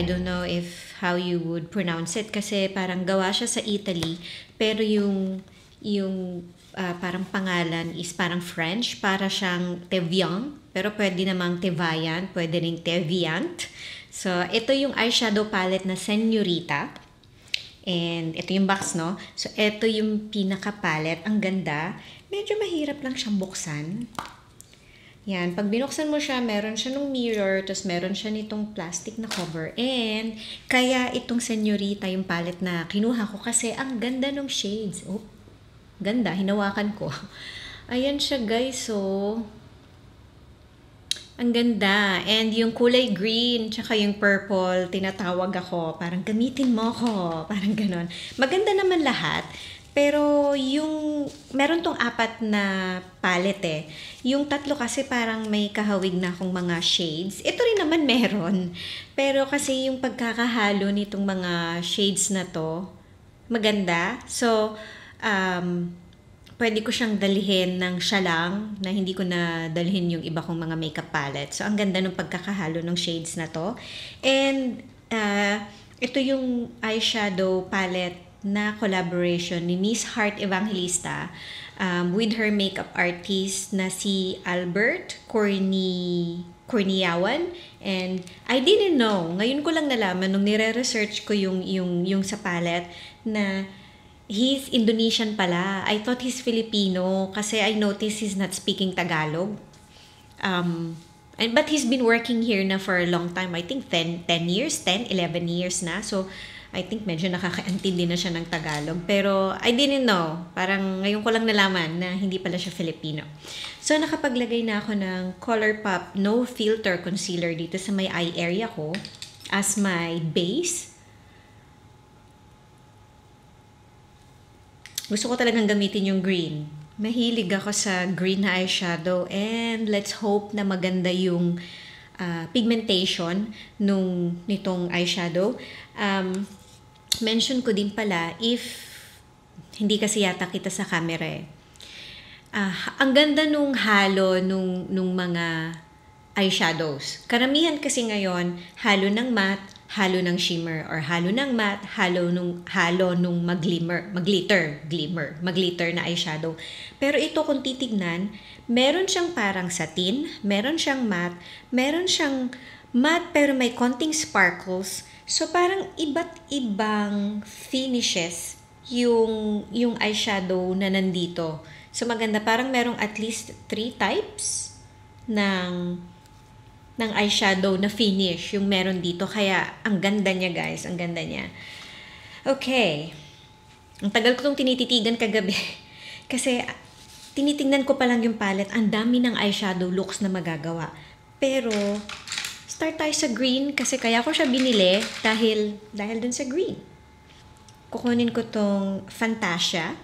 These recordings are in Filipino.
I don't know if how you would pronounce it kasi parang gawa siya sa Italy pero yung yung uh, parang pangalan is parang French para siyang Tevian pero pwede namang Tevayan, pwede ring Teviant. So ito yung eyeshadow palette na Senorita. And ito yung box, no? So, ito yung pinaka-palette. Ang ganda. Medyo mahirap lang siyang buksan. Yan, pag binuksan mo siya, meron siya ng mirror, tapos meron siya nitong plastic na cover. And, kaya itong senyorita yung palette na kinuha ko kasi ang ganda ng shades. Oh, ganda, hinawakan ko. Ayan siya guys, so, ang ganda. And yung kulay green, tsaka yung purple, tinatawag ako, parang gamitin mo ko, parang ganon. Maganda naman lahat. Pero yung, meron tong apat na palette eh. Yung tatlo kasi parang may kahawig na akong mga shades. Ito rin naman meron. Pero kasi yung pagkakahalo nitong mga shades na to, maganda. So, um, pwede ko siyang dalhin ng siya lang na hindi ko na dalhin yung iba kong mga makeup palette. So, ang ganda ng pagkakahalo ng shades na to. And, uh, ito yung eyeshadow palette na collaboration ni Miss Heart Evangelista um, with her makeup artist na si Albert Corny Corniawan. And I didn't know ngayon ko lang nalaman nung nire-research ko yung yung yung sa palette na he's Indonesian pala. I thought he's Filipino kasi I noticed he's not speaking Tagalog. Um and but he's been working here na for a long time. I think 10 10 years 10 11 years na. So I think medyo nakakaintindi na siya ng Tagalog. Pero I didn't know. Parang ngayon ko lang nalaman na hindi pala siya Filipino. So nakapaglagay na ako ng Colourpop No Filter Concealer dito sa may eye area ko as my base. Gusto ko talagang gamitin yung green. Mahilig ako sa green na eyeshadow and let's hope na maganda yung uh, pigmentation nung nitong eyeshadow. Um, mention ko din pala if hindi kasi yata kita sa camera eh. Uh, ang ganda nung halo nung, nung mga eyeshadows. Karamihan kasi ngayon, halo ng matte, halo ng shimmer, or halo ng matte, halo nung, halo nung mag-glimmer, mag-glitter, glimmer, mag-glitter na eyeshadow. Pero ito kung titignan, meron siyang parang satin, meron siyang matte, meron siyang matte pero may konting sparkles, So parang iba't ibang finishes yung yung eyeshadow na nandito. So maganda parang merong at least three types ng ng eyeshadow na finish yung meron dito. Kaya ang ganda niya guys, ang ganda niya. Okay. Ang tagal ko tong tinititigan kagabi. Kasi tinitingnan ko pa lang yung palette, ang dami ng eyeshadow looks na magagawa. Pero start tayo sa green kasi kaya ko siya binili dahil, dahil dun sa green. Kukunin ko tong Fantasia,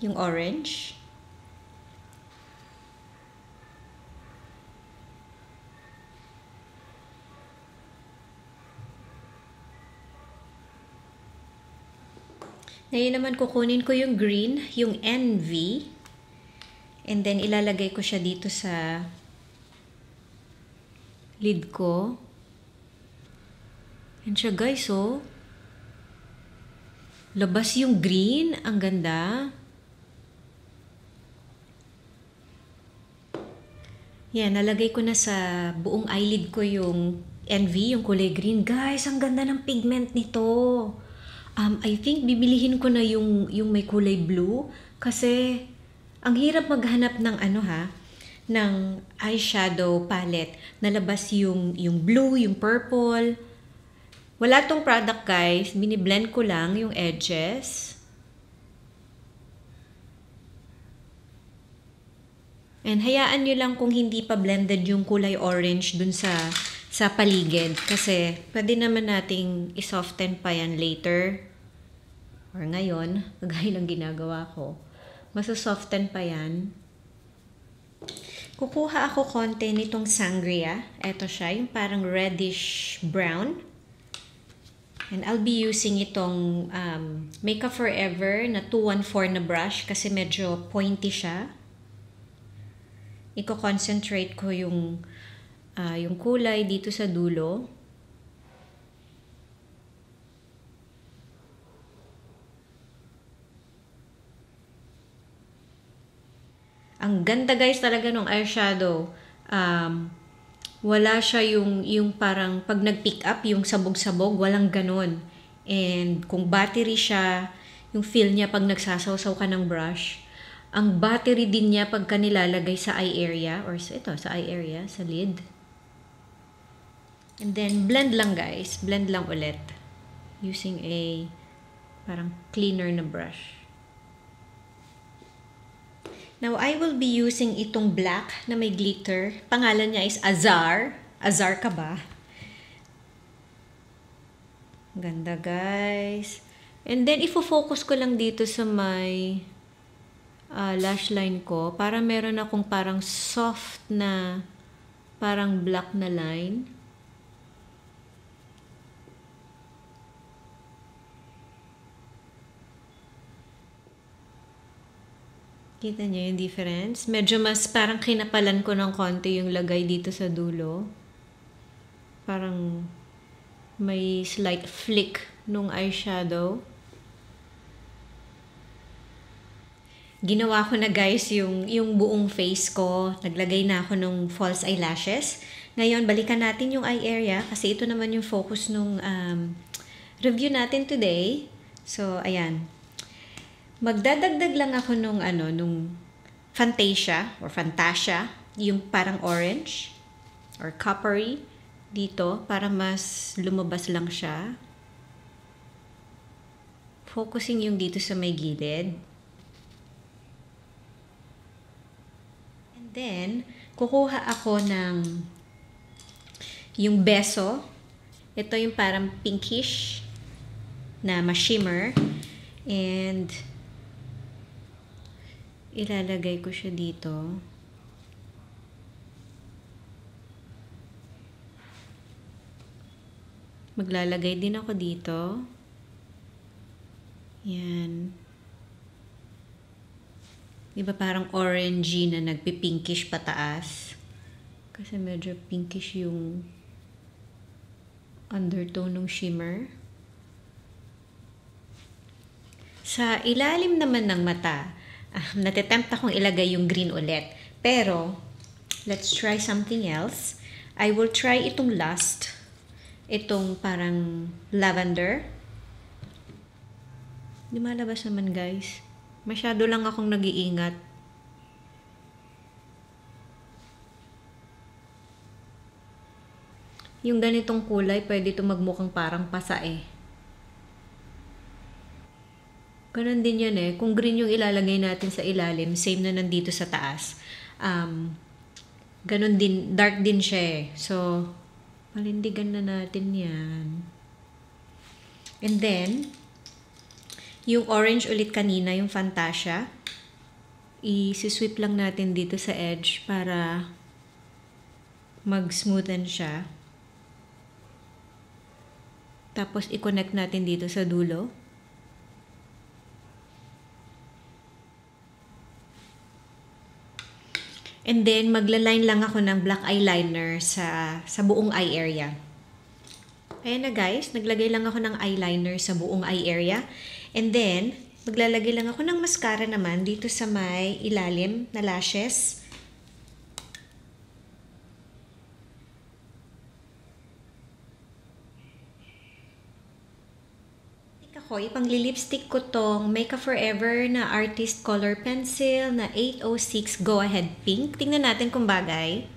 yung orange. Ngayon naman kukunin ko yung green, yung NV. And then ilalagay ko siya dito sa lid ko. Yan siya guys, oh. Labas yung green. Ang ganda. Yan, nalagay ko na sa buong eyelid ko yung NV, yung kulay green. Guys, ang ganda ng pigment nito. Um, I think bibilihin ko na yung, yung may kulay blue kasi ang hirap maghanap ng ano ha, ng eyeshadow palette. Nalabas yung, yung blue, yung purple. Wala tong product guys. Biniblend ko lang yung edges. And hayaan nyo lang kung hindi pa blended yung kulay orange dun sa sa paligid. Kasi pwede naman nating isoften pa yan later. Or ngayon, kagaya ng ginagawa ko. Masasoften pa yan. Kukuha ako konti nitong sangria. Ito siya, yung parang reddish brown. And I'll be using itong um, Makeup Forever na 214 na brush kasi medyo pointy siya. Iko-concentrate ko yung ah, yung kulay dito sa dulo. Ganda guys talaga ng eyeshadow. Um, wala siya yung, yung parang pag nag-pick up, yung sabog-sabog, walang ganon. And kung battery siya, yung feel niya pag nagsasawsaw ka ng brush, ang battery din niya pagka nilalagay sa eye area, or sa ito, sa eye area, sa lid. And then, blend lang guys. Blend lang ulit. Using a parang cleaner na brush. Now, I will be using itong black na may glitter. Pangalan niya is Azar. Azar ka ba? Ganda, guys. And then, ifo-focus ko lang dito sa may uh, lash line ko para meron akong parang soft na parang black na line. Kita niyo yung difference? Medyo mas parang kinapalan ko ng konti yung lagay dito sa dulo. Parang may slight flick nung eyeshadow. Ginawa ko na guys yung, yung buong face ko. Naglagay na ako ng false eyelashes. Ngayon, balikan natin yung eye area kasi ito naman yung focus nung um, review natin today. So, ayan. Magdadagdag lang ako nung ano, nung Fantasia or Fantasia, yung parang orange or coppery dito para mas lumabas lang siya. Focusing yung dito sa may gilid. And then, kukuha ako ng yung beso. Ito yung parang pinkish na ma-shimmer. And ilalagay ko siya dito. Maglalagay din ako dito. Yan. Di ba parang orangey na nagpipinkish pataas? Kasi medyo pinkish yung undertone ng shimmer. Sa ilalim naman ng mata, uh, natitempt akong ilagay yung green ulit. Pero, let's try something else. I will try itong last. Itong parang lavender. Lumalabas naman guys. Masyado lang akong nag-iingat. Yung ganitong kulay, pwede ito magmukhang parang pasa eh. Ganon din yan eh. Kung green yung ilalagay natin sa ilalim, same na nandito sa taas. Um, ganon din, dark din siya eh. So, malindigan na natin yan. And then, yung orange ulit kanina, yung Fantasia, i-sweep lang natin dito sa edge para mag-smoothen siya. Tapos, i-connect natin dito sa dulo. And then, magla-line lang ako ng black eyeliner sa, sa buong eye area. Ayan na guys, naglagay lang ako ng eyeliner sa buong eye area. And then, maglalagay lang ako ng mascara naman dito sa may ilalim na lashes. Ako, ipang lipstick ko tong Makeup Forever na Artist Color Pencil na 806 Go Ahead Pink. Tingnan natin kung bagay.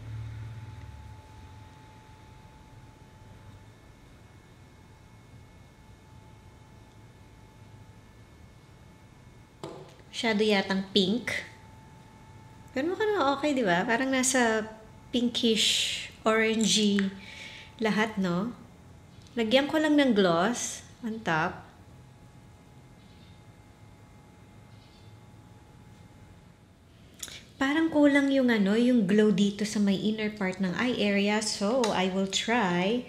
Shadow yatang pink. Pero mukhang na okay, di ba? Parang nasa pinkish, orangey lahat, no? Lagyan ko lang ng gloss on top. kulang yung ano, yung glow dito sa may inner part ng eye area. So, I will try.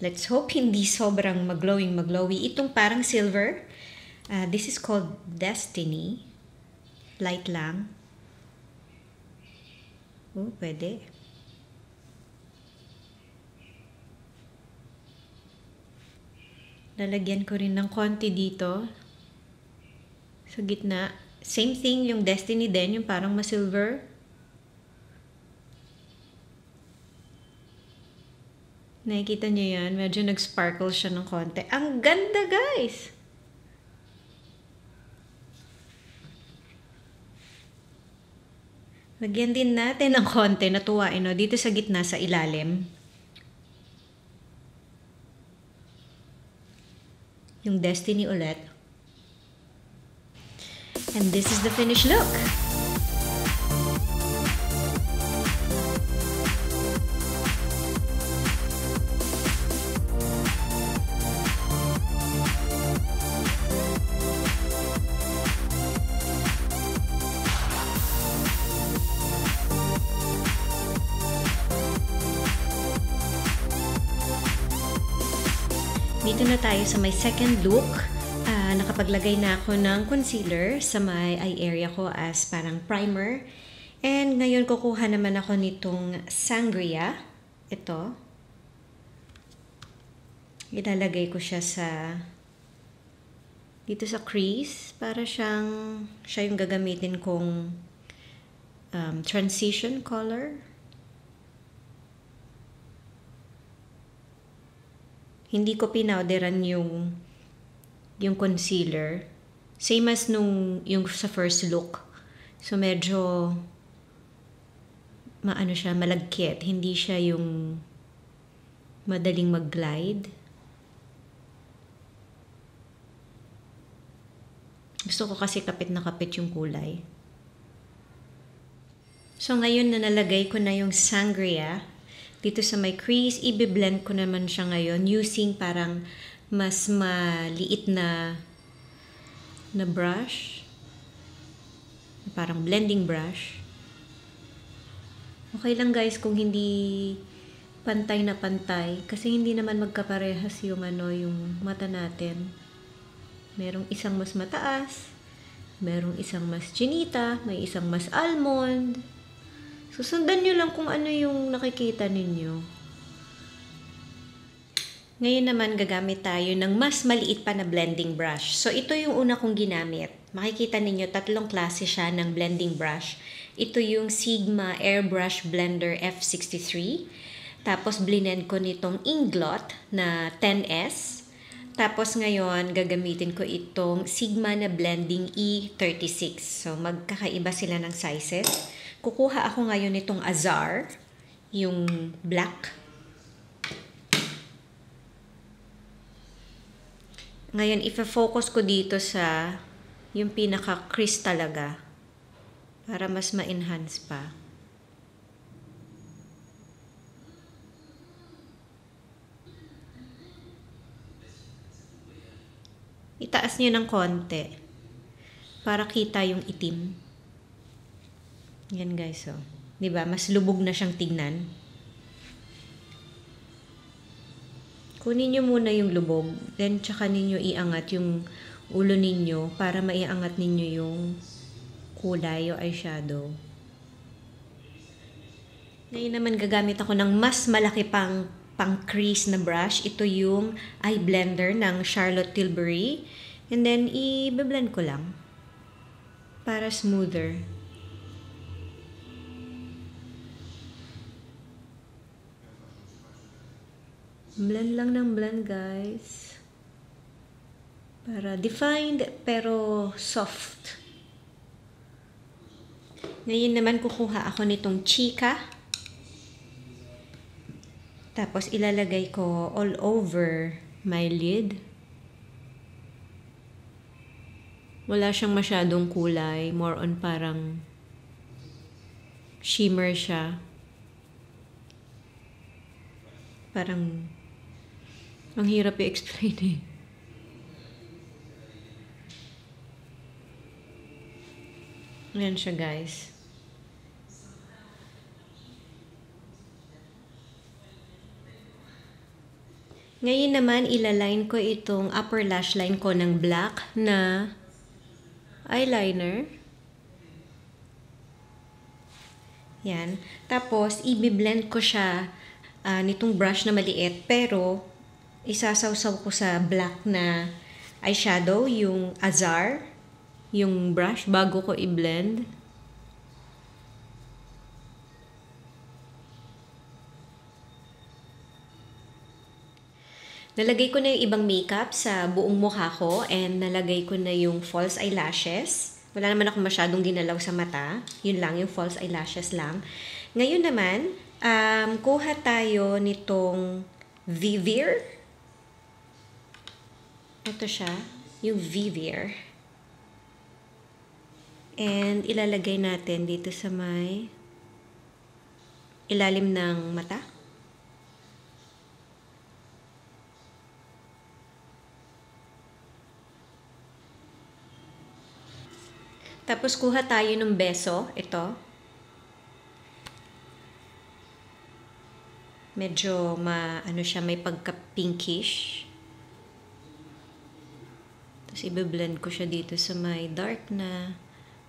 Let's hope hindi sobrang maglowing maglowy. Itong parang silver. Uh, this is called Destiny. Light lang. Oh, pwede. Lalagyan ko rin ng konti dito. Sa gitna. Same thing, yung Destiny din, yung parang ma-silver. Nakikita niyo yan? Medyo nag-sparkle siya ng konti. Ang ganda, guys! Lagyan din natin ng konti na tuwain, no? Dito sa gitna, sa ilalim. Yung Destiny ulit. And this is the finished look. Dito na tayo sa my second look. Uh, nakapaglagay na ako ng concealer sa my eye area ko as parang primer. And ngayon kukuha naman ako nitong Sangria. Ito. Ilalagay ko siya sa dito sa crease para siyang siya yung gagamitin kong um, transition color. Hindi ko pinawderan yung yung concealer. Same as nung yung sa first look. So medyo maano siya, malagkit. Hindi siya yung madaling mag-glide. Gusto ko kasi kapit na kapit yung kulay. So ngayon na nalagay ko na yung sangria, dito sa my crease, i-blend ko naman siya ngayon using parang mas maliit na na brush. Parang blending brush. Okay lang guys kung hindi pantay na pantay kasi hindi naman magkaparehas yung ano yung mata natin. Merong isang mas mataas, merong isang mas chinita, may isang mas almond, Susundan nyo lang kung ano yung nakikita ninyo. Ngayon naman gagamit tayo ng mas maliit pa na blending brush. So ito yung una kong ginamit. Makikita ninyo tatlong klase siya ng blending brush. Ito yung Sigma Airbrush Blender F63. Tapos blend ko nitong Inglot na 10S. Tapos ngayon gagamitin ko itong Sigma na blending E36. So magkakaiba sila ng sizes. Kukuha ako ngayon nitong Azar, yung black. Ngayon, ifa-focus ko dito sa yung pinaka-crease talaga para mas ma-enhance pa. Itaas niyo ng konti para kita yung itim. Yan guys, oh. 'Di ba? Mas lubog na siyang tignan. Kunin niyo muna yung lubog, then tsaka ninyo iangat yung ulo ninyo para maiangat ninyo yung kulay o eyeshadow. Ngayon naman gagamit ako ng mas malaki pang pang crease na brush. Ito yung eye blender ng Charlotte Tilbury. And then, i-blend ko lang para smoother. Blend lang ng blend, guys. Para defined pero soft. Ngayon naman kukuha ako nitong chika. Tapos ilalagay ko all over my lid. Wala siyang masyadong kulay. More on parang shimmer siya. Parang ang hirap i-explain eh. Ayan siya guys. Ngayon naman, ilaline ko itong upper lash line ko ng black na eyeliner. Yan. Tapos, i-blend ko siya uh, nitong brush na maliit. Pero, isasawsaw ko sa black na eyeshadow, yung Azar, yung brush, bago ko i-blend. Nalagay ko na yung ibang makeup sa buong mukha ko and nalagay ko na yung false eyelashes. Wala naman ako masyadong ginalaw sa mata. Yun lang, yung false eyelashes lang. Ngayon naman, um, kuha tayo nitong Vivir. Ito siya, yung Vivir. And ilalagay natin dito sa may ilalim ng mata. Tapos kuha tayo ng beso, ito. Medyo ma ano siya, may pagka-pinkish. Tapos i-blend ko siya dito sa may dark na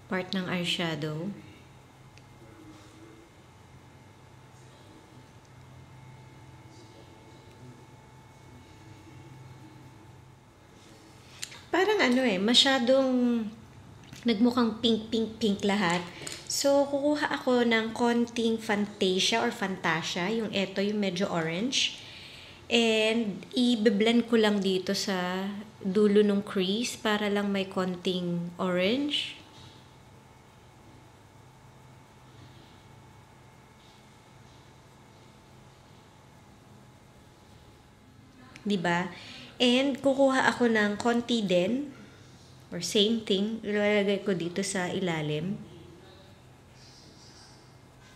part ng eyeshadow. Parang ano eh, masyadong nagmukhang pink, pink, pink lahat. So, kukuha ako ng konting Fantasia or Fantasia. Yung eto, yung medyo orange. And, i-blend ko lang dito sa dulo ng crease para lang may konting orange. Diba? And, kukuha ako ng konti din or same thing, ilalagay ko dito sa ilalim.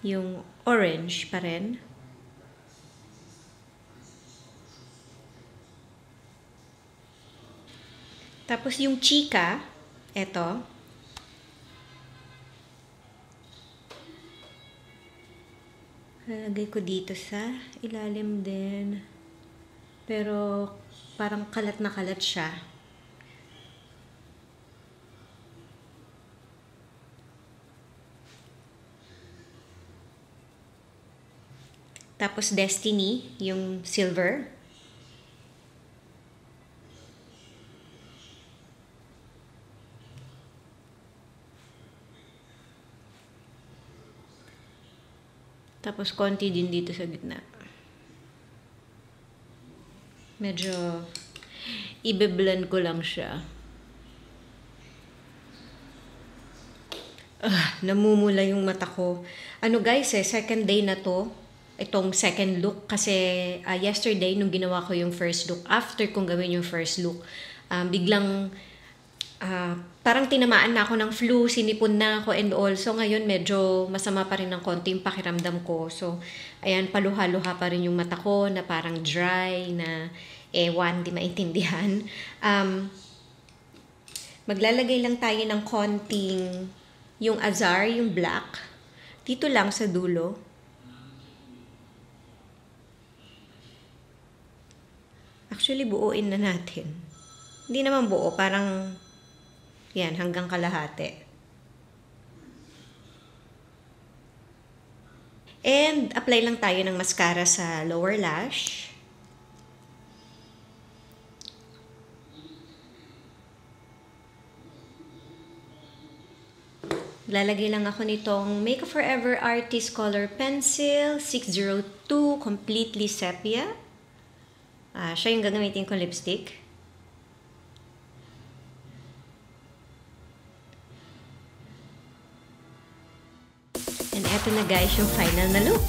Yung orange pa rin. Tapos yung chika, eto. Lalagay ko dito sa ilalim din. Pero parang kalat na kalat siya. Tapos Destiny, yung silver. Tapos konti din dito sa gitna. Medyo ibe-blend ko lang siya. Uh, namumula yung mata ko. Ano guys eh, second day na to itong second look kasi uh, yesterday nung ginawa ko yung first look, after kong gawin yung first look, um, biglang uh, parang tinamaan na ako ng flu, sinipon na ako and also ngayon medyo masama pa rin ng konti yung pakiramdam ko. So, ayan, paluha-luha pa rin yung mata ko na parang dry, na ewan, di maintindihan. Um, maglalagay lang tayo ng konting yung azar, yung black, dito lang sa dulo Actually, buuin na natin. Hindi naman buo, parang yan, hanggang kalahati. And apply lang tayo ng mascara sa lower lash. Lalagay lang ako nitong Makeup Forever Artist Color Pencil 602 Completely Sepia. Uh, siya yung gagamitin ko lipstick. Eto na guys yung final na look.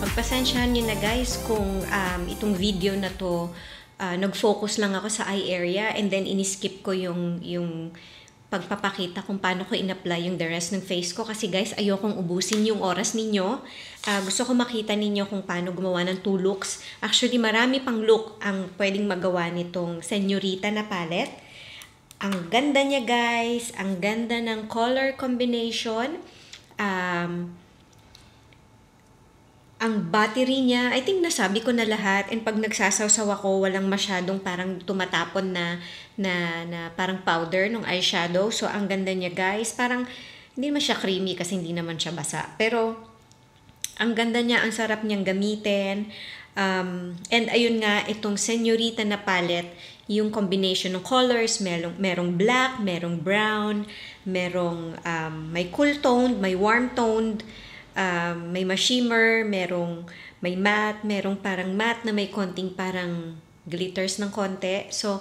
Pagpasensyahan nyo na guys kung um, itong video na to uh, nag-focus lang ako sa eye area and then iniskip ko yung, yung pagpapakita kung paano ko in-apply yung the rest ng face ko. Kasi guys ayokong ubusin yung oras ninyo. Uh, gusto ko makita ninyo kung paano gumawa ng two looks. Actually marami pang look ang pwedeng magawa nitong senyorita na palette. Ang ganda niya guys. Ang ganda ng color combination. Um, ang battery niya, I think nasabi ko na lahat. And pag nagsasawsaw ako, walang masyadong parang tumatapon na, na, na parang powder ng eyeshadow. So, ang ganda niya guys. Parang, hindi naman siya creamy kasi hindi naman siya basa. Pero, ang ganda niya, ang sarap niyang gamitin. Um, and ayun nga, itong Senorita na palette, yung combination ng colors, merong, merong black, merong brown, merong um, may cool toned, may warm toned, um, may ma-shimmer, merong may matte, merong parang matte na may konting parang glitters ng konti. So,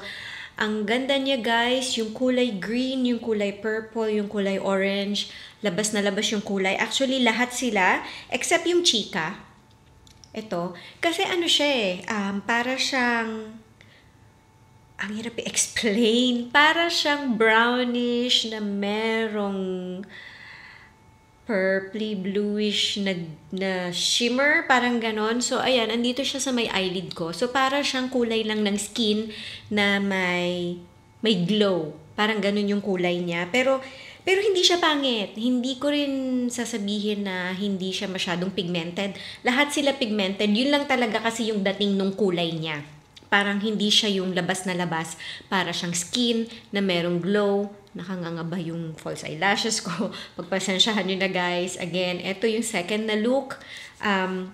ang ganda niya guys, yung kulay green, yung kulay purple, yung kulay orange, labas na labas yung kulay. Actually, lahat sila, except yung chika. Ito. Kasi ano siya eh, um, para siyang, ang hirap i-explain, para siyang brownish na merong, purpley bluish na, na shimmer, parang ganon. So, ayan, andito siya sa may eyelid ko. So, para siyang kulay lang ng skin na may, may glow. Parang ganon yung kulay niya. Pero, pero hindi siya pangit. Hindi ko rin sasabihin na hindi siya masyadong pigmented. Lahat sila pigmented. Yun lang talaga kasi yung dating nung kulay niya. Parang hindi siya yung labas na labas. Para siyang skin na merong glow, nakangangaba yung false eyelashes ko. Pagpasensyahan nyo na guys. Again, ito yung second na look. Um,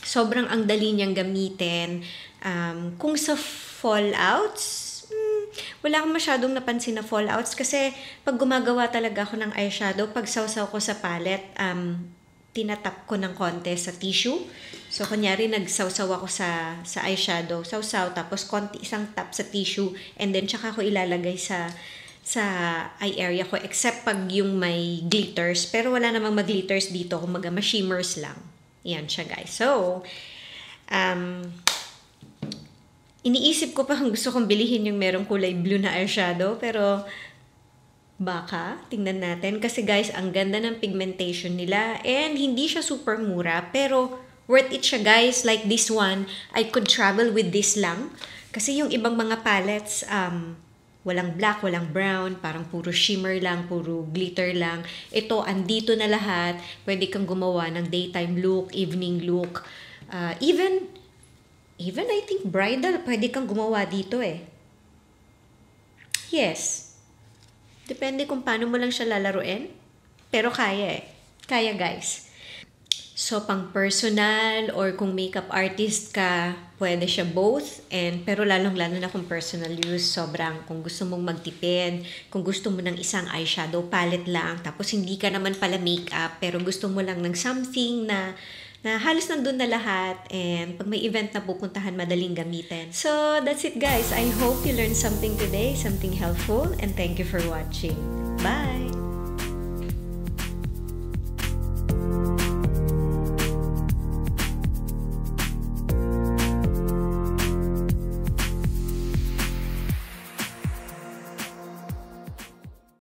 sobrang ang dali niyang gamitin. Um, kung sa fallouts, hmm, wala akong masyadong napansin na fallouts kasi pag gumagawa talaga ako ng eyeshadow, pag sausaw ko sa palette, um, tinatap ko ng konti sa tissue. So, kunyari, nagsawsaw ako sa, sa eyeshadow, sawsaw, tapos konti, isang tap sa tissue, and then tsaka ko ilalagay sa sa eye area ko except pag yung may glitters. Pero wala namang mag-glitters dito. Kumaga, ma-shimmers lang. Yan siya, guys. So, um, iniisip ko pa kung gusto kong bilihin yung merong kulay blue na eyeshadow. Pero, baka, tingnan natin. Kasi guys, ang ganda ng pigmentation nila. And hindi siya super mura. Pero, worth it siya guys. Like this one, I could travel with this lang. Kasi yung ibang mga palettes, um, Walang black, walang brown, parang puro shimmer lang, puro glitter lang. Ito, andito na lahat. Pwede kang gumawa ng daytime look, evening look. Uh, even, even I think bridal, pwede kang gumawa dito eh. Yes. Depende kung paano mo lang siya lalaruin. Pero kaya eh. Kaya guys. So, pang personal or kung makeup artist ka, pwede siya both. And, pero lalong-lalo na kung personal use, sobrang kung gusto mong magtipid, kung gusto mo ng isang eyeshadow palette lang, tapos hindi ka naman pala makeup, pero gusto mo lang ng something na na halos nandun na lahat and pag may event na pupuntahan, madaling gamitin. So, that's it guys. I hope you learned something today, something helpful, and thank you for watching. Bye!